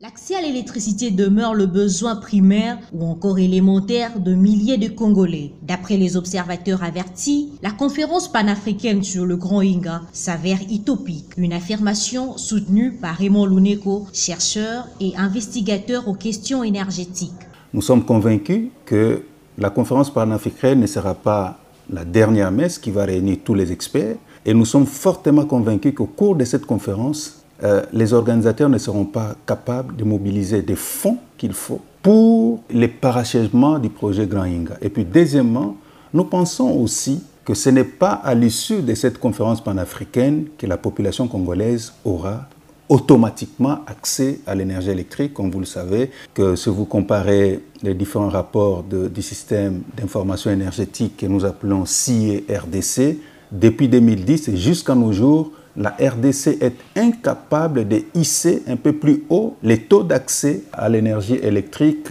L'accès à l'électricité demeure le besoin primaire ou encore élémentaire de milliers de Congolais. D'après les observateurs avertis, la conférence panafricaine sur le Grand Inga s'avère utopique. Une affirmation soutenue par Raymond Luneko, chercheur et investigateur aux questions énergétiques. Nous sommes convaincus que la conférence panafricaine ne sera pas la dernière messe qui va réunir tous les experts et nous sommes fortement convaincus qu'au cours de cette conférence, euh, les organisateurs ne seront pas capables de mobiliser des fonds qu'il faut pour les parachèvements du projet Grand Inga. Et puis deuxièmement, nous pensons aussi que ce n'est pas à l'issue de cette conférence panafricaine que la population congolaise aura automatiquement accès à l'énergie électrique, comme vous le savez, que si vous comparez les différents rapports du système d'information énergétique que nous appelons CIE RDC, depuis 2010 et jusqu'à nos jours, la RDC est incapable de hisser un peu plus haut les taux d'accès à l'énergie électrique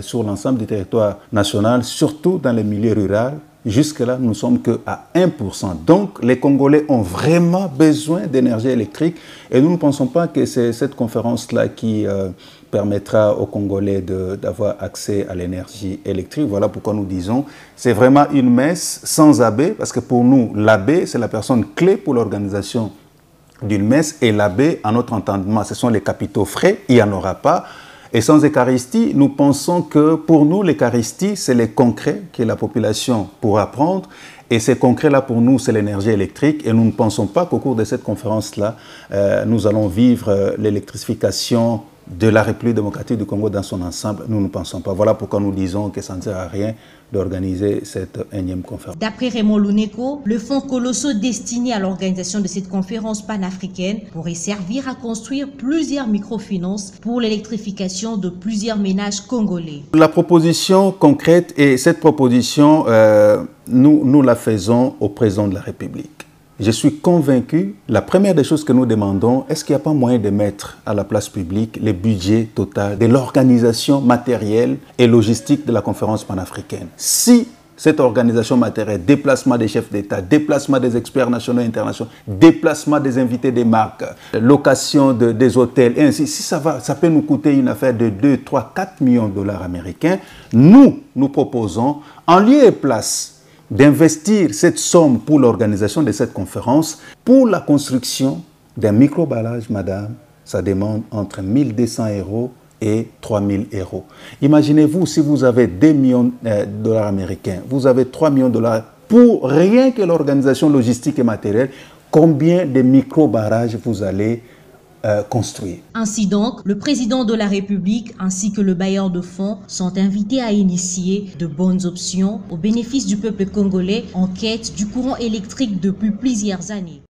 sur l'ensemble du territoire national, surtout dans les milieux ruraux. Jusque-là, nous ne sommes qu'à 1%. Donc, les Congolais ont vraiment besoin d'énergie électrique et nous ne pensons pas que c'est cette conférence-là qui euh, permettra aux Congolais d'avoir accès à l'énergie électrique. Voilà pourquoi nous disons c'est vraiment une messe sans abbé, parce que pour nous, l'abbé, c'est la personne clé pour l'organisation d'une messe, et l'abbé, à notre entendement, ce sont les capitaux frais, il n'y en aura pas. Et sans Eucharistie, nous pensons que pour nous, l'Eucharistie, c'est les concrets que la population pourra prendre. Et ces concrets-là, pour nous, c'est l'énergie électrique. Et nous ne pensons pas qu'au cours de cette conférence-là, euh, nous allons vivre euh, l'électrification de la République démocratique du Congo dans son ensemble, nous ne pensons pas. Voilà pourquoi nous disons que ça ne sert à rien d'organiser cette énième conférence. D'après Raymond Luneko, le fonds colossaux destiné à l'organisation de cette conférence panafricaine pourrait servir à construire plusieurs microfinances pour l'électrification de plusieurs ménages congolais. La proposition concrète, et cette proposition, euh, nous, nous la faisons au président de la République. Je suis convaincu, la première des choses que nous demandons, est-ce qu'il n'y a pas moyen de mettre à la place publique les budgets total de l'organisation matérielle et logistique de la conférence panafricaine? Si cette organisation matérielle, déplacement des chefs d'État, déplacement des experts nationaux et internationaux, déplacement des invités des marques, location de, des hôtels, et ainsi, si ça, va, ça peut nous coûter une affaire de 2, 3, 4 millions de dollars américains, nous, nous proposons, en lieu et place d'investir cette somme pour l'organisation de cette conférence pour la construction d'un micro-ballage, madame. Ça demande entre 1200 euros et 3000 euros. Imaginez-vous si vous avez 2 millions euh, de dollars américains, vous avez 3 millions de dollars pour rien que l'organisation logistique et matérielle, combien de micro-barrages vous allez euh. Ainsi donc, le président de la République ainsi que le bailleur de fonds sont invités à initier de bonnes options au bénéfice du peuple congolais en quête du courant électrique depuis plusieurs années.